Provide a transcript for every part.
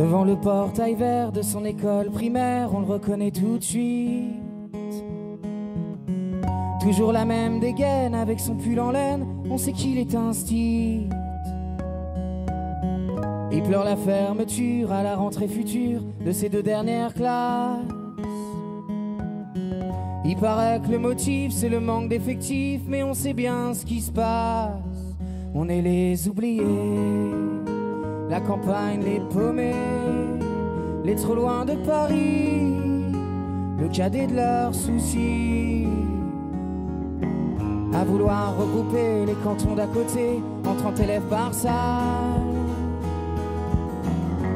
Devant le portail vert de son école primaire, on le reconnaît tout de suite. Toujours la même dégaine avec son pull en laine, on sait qu'il est style. Il pleure la fermeture à la rentrée future de ses deux dernières classes. Il paraît que le motif c'est le manque d'effectifs, mais on sait bien ce qui se passe. On est les oubliés, la campagne les paumés, les trop loin de Paris, le cadet de leurs soucis. À vouloir regrouper les cantons d'à côté en 30 élèves par salle.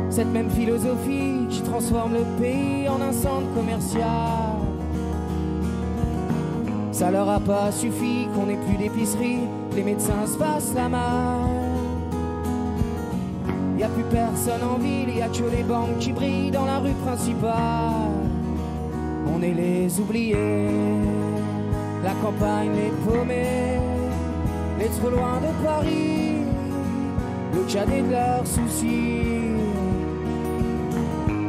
Cette même philosophie qui transforme le pays en un centre commercial. Ça leur a pas suffi qu'on ait plus d'épicerie, les médecins se fassent la malle. Personne en ville, y a que les banques qui brillent dans la rue principale. On est les oubliés, la campagne les paumés, les trop loin de Paris, le cadet de leurs soucis.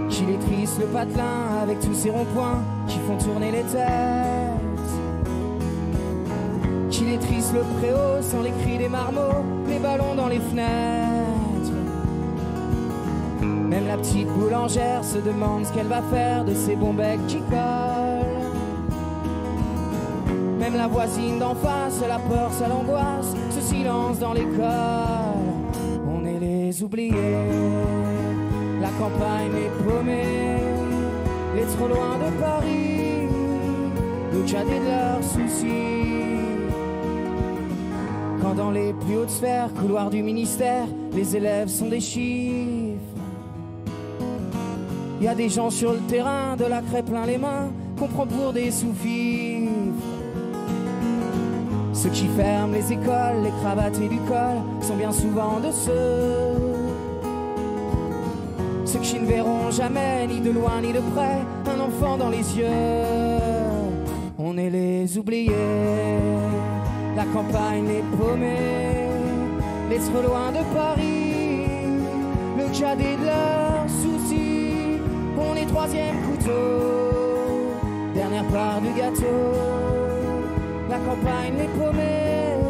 Qu'il est triste le patelin avec tous ces ronds-points qui font tourner les têtes. Qu'il est triste le préau sans les cris des marmots, les ballons dans les fenêtres. Même la petite boulangère se demande ce qu'elle va faire de ces bons becs qui collent. Même la voisine d'en face, la peur, ça l'angoisse, ce silence dans l'école. On est les oubliés, la campagne est paumée, les trop loin de Paris, le cadet de leurs soucis. Quand dans les plus hautes sphères, couloirs du ministère, les élèves sont des chiffres. Y a des gens sur le terrain, de la craie plein les mains, qu'on prend pour des sous-fifres. Ceux qui ferment les écoles, les cravates et du col sont bien souvent de ceux. Ceux qui ne verront jamais, ni de loin ni de près, un enfant dans les yeux. On est les oubliés, la campagne les paumés, les trop loin de Paris, le cadet de est troisième couteau, dernière part du gâteau. La campagne les paumés,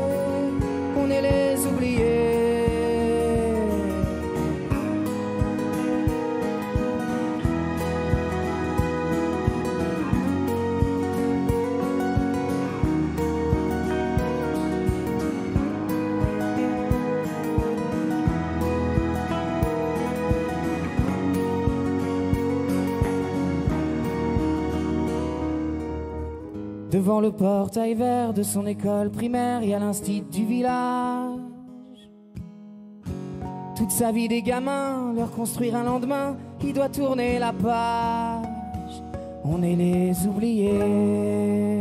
Devant le portail vert de son école primaire, il y a l'instit du village. Toute sa vie des gamins, leur construire un lendemain, il doit tourner la page. On est les oubliés.